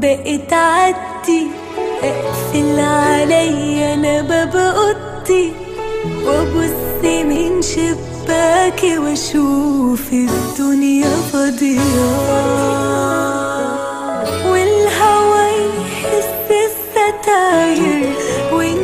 بقيت عدتي اقفل عليا أنا باب اوضتي وأبص من شباكي وأشوف الدنيا فاضية. والهوا يحس الستاير وين